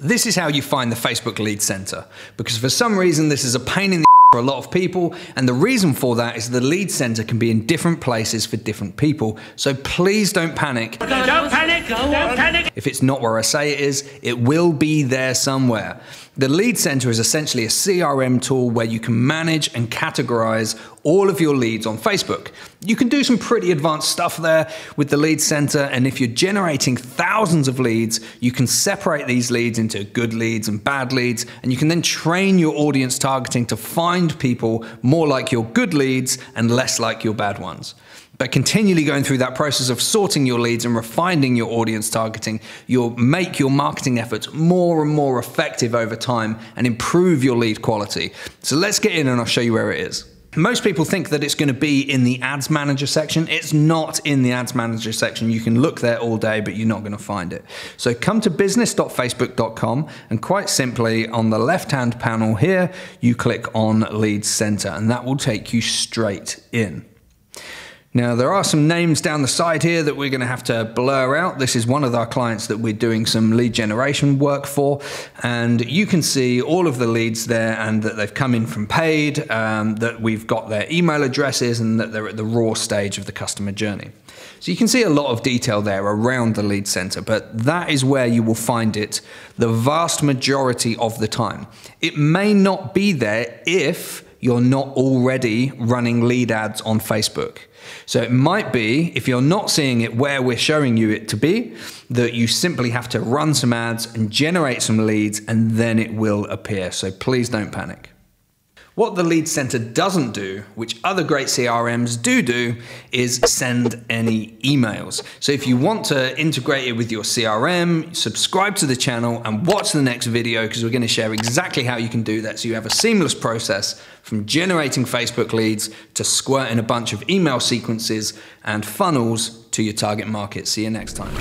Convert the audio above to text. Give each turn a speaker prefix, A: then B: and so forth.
A: This is how you find the Facebook Lead Center, because for some reason this is a pain in the for a lot of people, and the reason for that is the lead center can be in different places for different people. So please don't panic.
B: Don't panic! Don't panic!
A: If it's not where I say it is, it will be there somewhere. The Lead Center is essentially a CRM tool where you can manage and categorize all of your leads on Facebook. You can do some pretty advanced stuff there with the Lead Center, and if you're generating thousands of leads, you can separate these leads into good leads and bad leads, and you can then train your audience targeting to find people more like your good leads and less like your bad ones. But continually going through that process of sorting your leads and refining your audience targeting, you'll make your marketing efforts more and more effective over time and improve your lead quality. So let's get in and I'll show you where it is. Most people think that it's going to be in the ads manager section. It's not in the ads manager section. You can look there all day, but you're not going to find it. So come to business.facebook.com and quite simply on the left hand panel here, you click on lead center and that will take you straight in. Now, there are some names down the side here that we're going to have to blur out. This is one of our clients that we're doing some lead generation work for. And you can see all of the leads there and that they've come in from paid, um, that we've got their email addresses, and that they're at the raw stage of the customer journey. So you can see a lot of detail there around the lead center, but that is where you will find it the vast majority of the time. It may not be there if you're not already running lead ads on Facebook. So it might be, if you're not seeing it where we're showing you it to be, that you simply have to run some ads and generate some leads and then it will appear. So please don't panic. What the Lead Center doesn't do, which other great CRMs do do, is send any emails. So if you want to integrate it with your CRM, subscribe to the channel and watch the next video because we're going to share exactly how you can do that so you have a seamless process from generating Facebook leads to squirting a bunch of email sequences and funnels to your target market. See you next time.